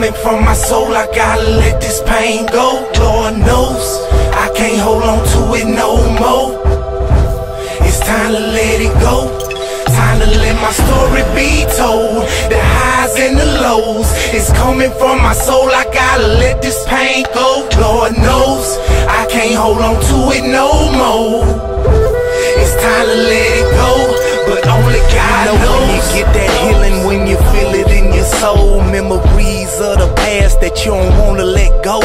coming from my soul, I gotta let this pain go. Lord knows I can't hold on to it no more. It's time to let it go. Time to let my story be told. The highs and the lows. It's coming from my soul. I gotta let this pain go. Lord knows I can't hold on to it no more. It's time to let it go. But only God know knows. when you get that healing, soul, memories of the past that you don't wanna let go.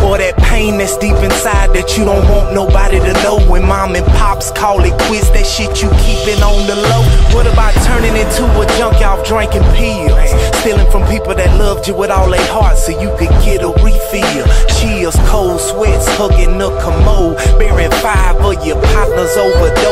Or that pain that's deep inside that you don't want nobody to know. When mom and pops call it quits, that shit you keeping on the low. What about turning into a junkie off drinking pills? Stealing from people that loved you with all their heart so you could get a refill. Chills, cold sweats, hugging the commode. Bearing five of your partners overdosed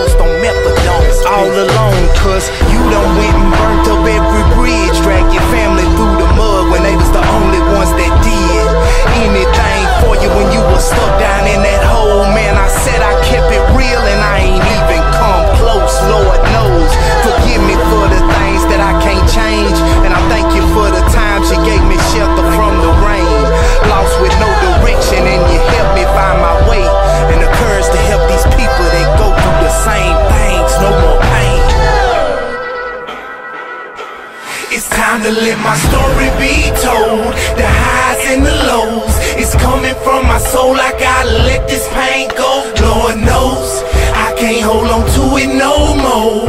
time to let my story be told. The highs and the lows. It's coming from my soul. I gotta let this pain go. Lord knows I can't hold on to it no more.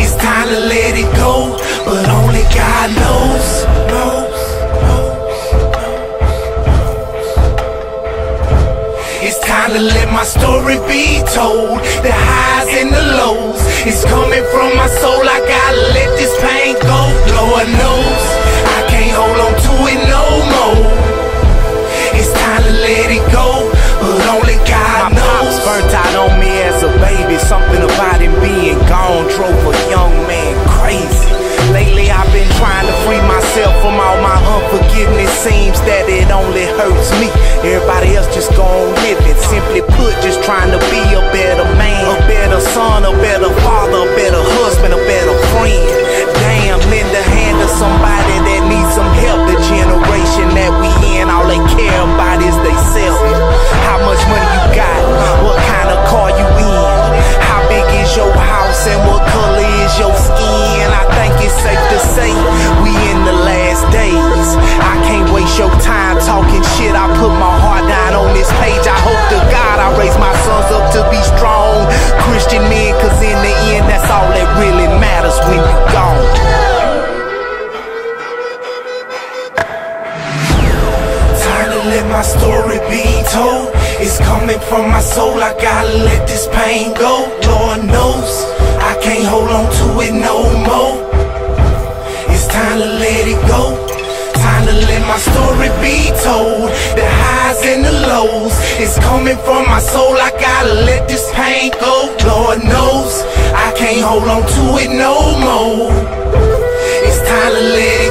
It's time to let it go, but only God knows. knows. It's time to let my story be told. The highs and the lows. It's coming from my soul. I gotta let Something about him being gone drove a young man crazy. Lately, I've been trying to free myself from all my unforgiveness. Seems that it only hurts me. Everybody else just gon' live it. Simply put, just trying to be a better man, a better son, a better let my story be told. It's coming from my soul. I gotta let this pain go. Lord knows I can't hold on to it no more. It's time to let it go. Time to let my story be told. The highs and the lows. It's coming from my soul. I gotta let this pain go. Lord knows I can't hold on to it no more. It's time to let